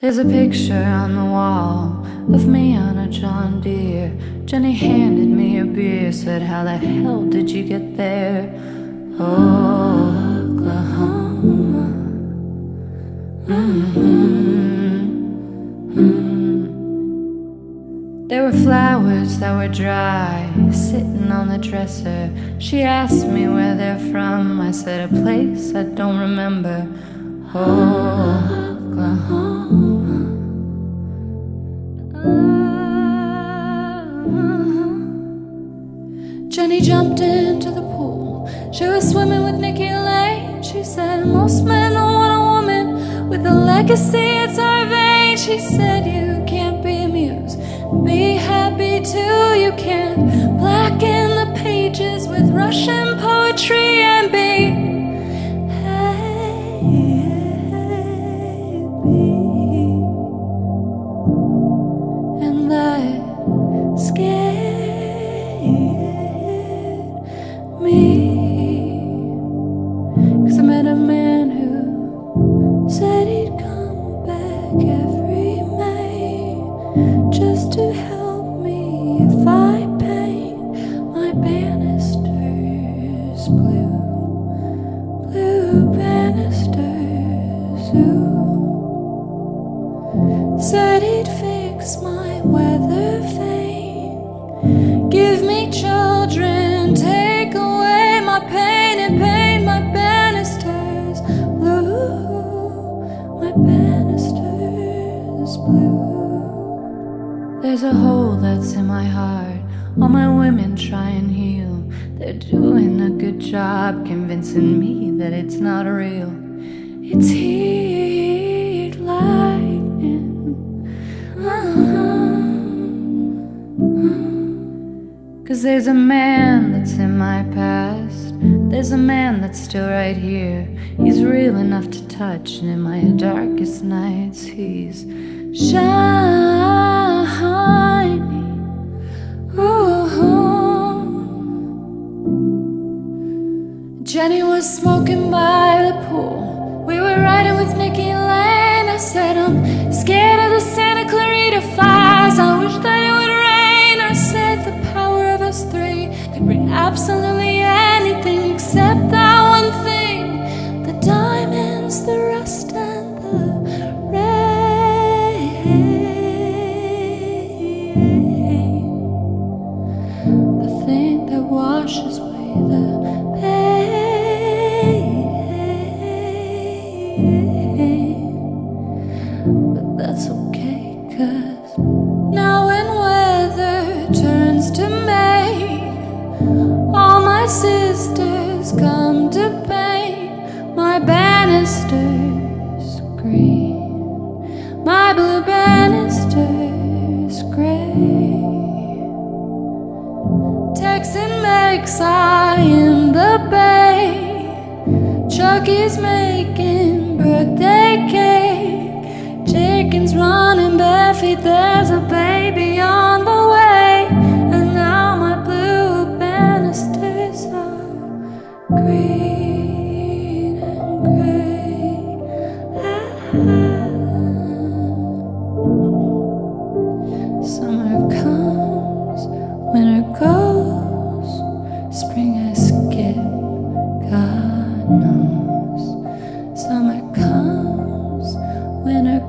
There's a picture on the wall of me on a John Deere. Jenny handed me a beer, said, How the hell did you get there? Oklahoma. Mm-hmm. Mm-hmm. There were flowers that were dry, sitting on the dresser. She asked me where they're from. I said, A place I don't remember. Oklahoma. Uh-huh. Jenny jumped into the pool. She was swimming with Nikki Lane. She said, Most men don't want a woman with a legacy, it's her vein. She said, You can't be amused. Be happy too. You can't blacken Said he'd fix my weather vane. Give me children, take away my pain and paint my banisters blue. My banisters blue. There's a hole that's in my heart. All my women try and heal. They're doing a good job convincing me that it's not real. It's heat Cause there's a man that's in my past. There's a man that's still right here. He's real enough to touch, and in my darkest nights, he's shining. Ooh. Jenny was smoking by the pool. We were riding with Nikki Lane. I said, I'm scared of the Santa Clarita flies. I wish that it my sisters come to paint. My banisters green, my blue Texan makes eye in the bay. Chucky's making birthday cake. Chickens running bare feet. There's a baby on the way. And now my blue banisters are green and gray. Ah, summer comes, winter goes,